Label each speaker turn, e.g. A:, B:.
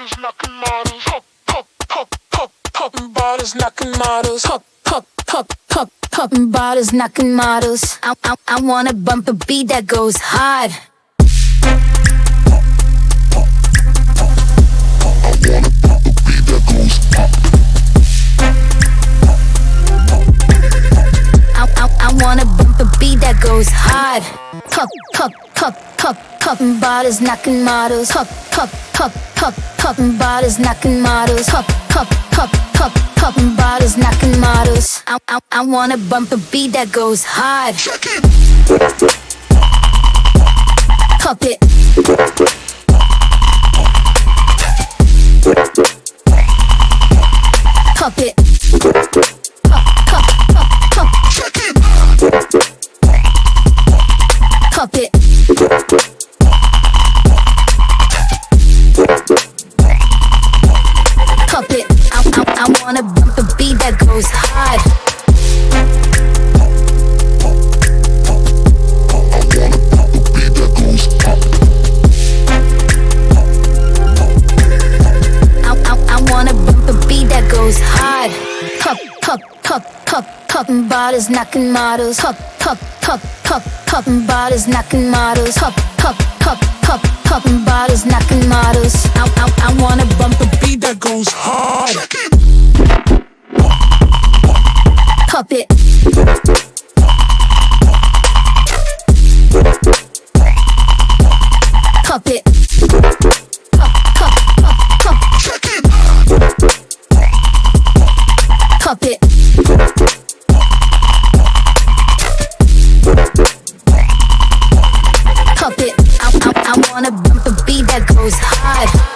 A: bottles, knocking models. Pop, pop, pop, pop, popping bottles, knocking models. Pop, pop, pop, pop, popping bottles, knocking models. I, I, I wanna bump a beat that goes hard. I, I, I wanna bump a beat that goes hard. Pop, pop, pop, pop, popping bottles, knocking models. Pop, pop, pop, pop, popping bottles, knocking models. Pop, pop, pop, pop, popping bottles, knocking models. I, I, I wanna bump a beat that goes hard. Pop it. Pop it. Pop, bottles, knocking models. Pop, pop, pop, pop, popping bottles, knocking models. Pop, pop, pop, pop, popping bottles, knocking models. I, I, I wanna bump a beat that goes hard. Pop it. Pop it. Pop, pop, pop, pop. Pop it. Wanna bump a beat that goes hard.